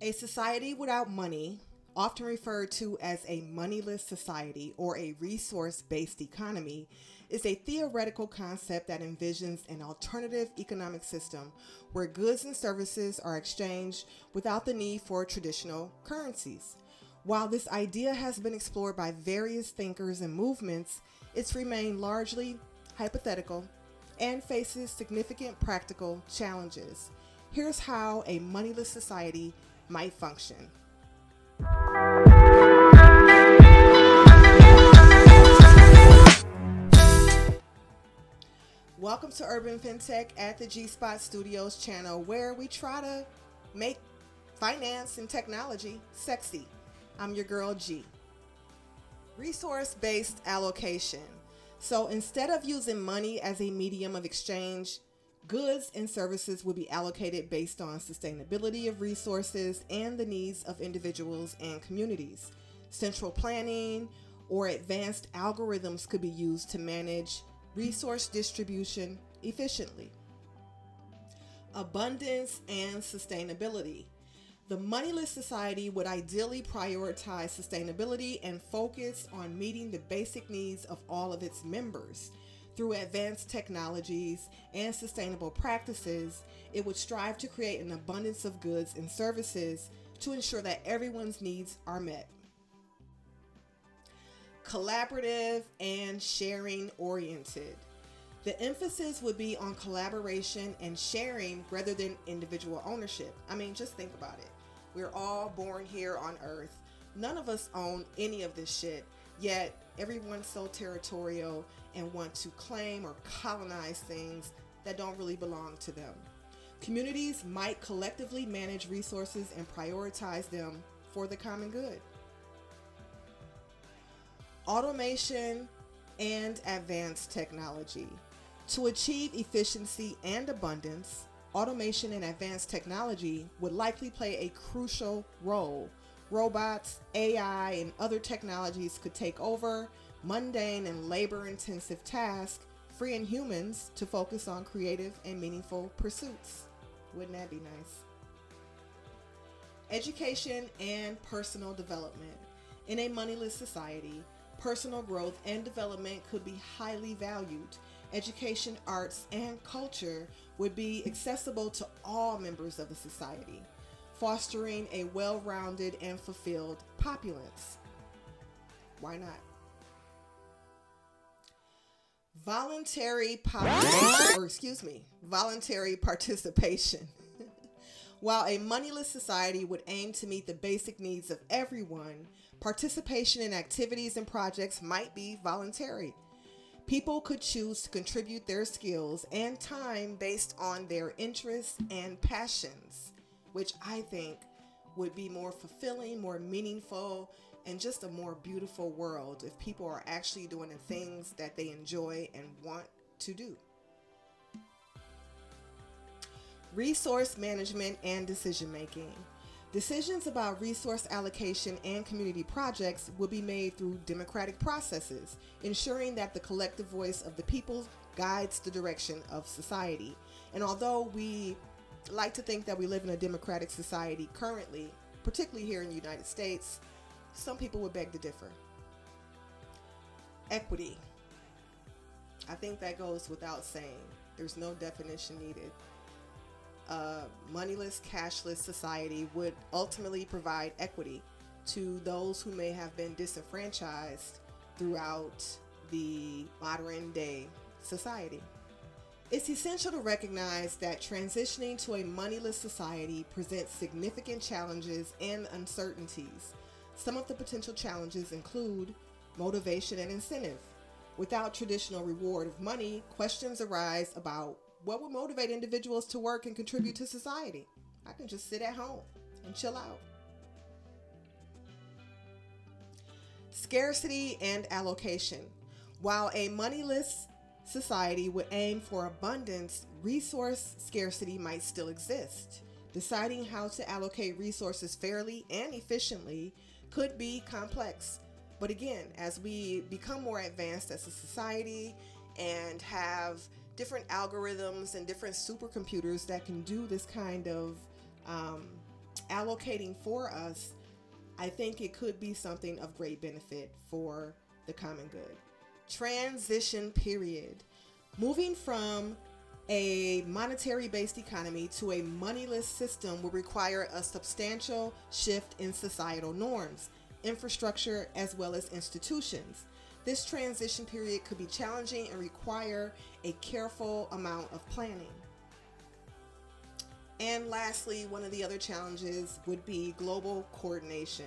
A society without money, often referred to as a moneyless society or a resource based economy, is a theoretical concept that envisions an alternative economic system where goods and services are exchanged without the need for traditional currencies. While this idea has been explored by various thinkers and movements, it's remained largely hypothetical and faces significant practical challenges. Here's how a moneyless society might function. Welcome to Urban FinTech at the G Spot Studios channel, where we try to make finance and technology sexy. I'm your girl G. Resource based allocation. So instead of using money as a medium of exchange, goods and services will be allocated based on sustainability of resources and the needs of individuals and communities. Central planning or advanced algorithms could be used to manage resource distribution efficiently. Abundance and sustainability. The moneyless society would ideally prioritize sustainability and focus on meeting the basic needs of all of its members. Through advanced technologies and sustainable practices, it would strive to create an abundance of goods and services to ensure that everyone's needs are met. Collaborative and sharing oriented. The emphasis would be on collaboration and sharing rather than individual ownership. I mean, just think about it. We're all born here on earth. None of us own any of this shit, yet everyone's so territorial and want to claim or colonize things that don't really belong to them. Communities might collectively manage resources and prioritize them for the common good. Automation and advanced technology. To achieve efficiency and abundance, automation and advanced technology would likely play a crucial role. Robots, AI, and other technologies could take over mundane and labor intensive tasks, freeing humans to focus on creative and meaningful pursuits. Wouldn't that be nice? Education and personal development. In a moneyless society, personal growth and development could be highly valued. Education, arts, and culture would be accessible to all members of the society, fostering a well rounded and fulfilled populace. Why not? Voluntary or excuse me, voluntary participation. While a moneyless society would aim to meet the basic needs of everyone, participation in activities and projects might be voluntary. People could choose to contribute their skills and time based on their interests and passions, which I think would be more fulfilling, more meaningful, and just a more beautiful world if people are actually doing the things that they enjoy and want to do. Resource management and decision making. Decisions about resource allocation and community projects will be made through democratic processes, ensuring that the collective voice of the people guides the direction of society. And although we like to think that we live in a democratic society currently, particularly here in the United States, some people would beg to differ. Equity. I think that goes without saying. There's no definition needed a moneyless, cashless society would ultimately provide equity to those who may have been disenfranchised throughout the modern day society. It's essential to recognize that transitioning to a moneyless society presents significant challenges and uncertainties. Some of the potential challenges include motivation and incentive. Without traditional reward of money, questions arise about what would motivate individuals to work and contribute to society? I can just sit at home and chill out. Scarcity and allocation. While a moneyless society would aim for abundance, resource scarcity might still exist. Deciding how to allocate resources fairly and efficiently could be complex. But again, as we become more advanced as a society and have different algorithms and different supercomputers that can do this kind of um, allocating for us, I think it could be something of great benefit for the common good. Transition period. Moving from a monetary based economy to a moneyless system will require a substantial shift in societal norms, infrastructure, as well as institutions. This transition period could be challenging and require a careful amount of planning. And lastly, one of the other challenges would be global coordination.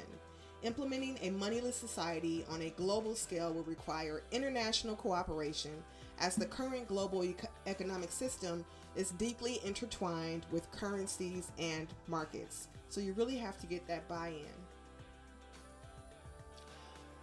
Implementing a moneyless society on a global scale will require international cooperation as the current global economic system is deeply intertwined with currencies and markets. So you really have to get that buy in.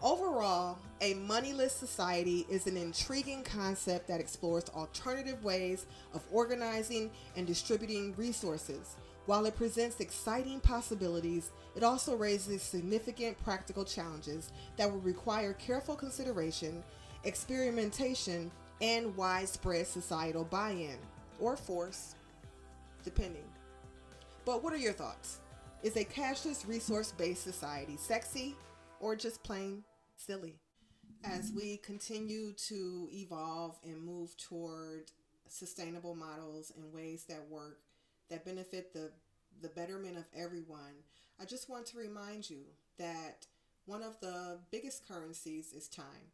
Overall, a moneyless society is an intriguing concept that explores alternative ways of organizing and distributing resources. While it presents exciting possibilities, it also raises significant practical challenges that will require careful consideration, experimentation, and widespread societal buy in or force, depending. But what are your thoughts? Is a cashless resource based society sexy or just plain silly? As we continue to evolve and move toward sustainable models and ways that work that benefit the, the betterment of everyone, I just want to remind you that one of the biggest currencies is time.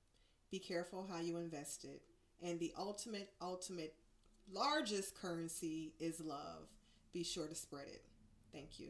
Be careful how you invest it. And the ultimate, ultimate, largest currency is love. Be sure to spread it. Thank you.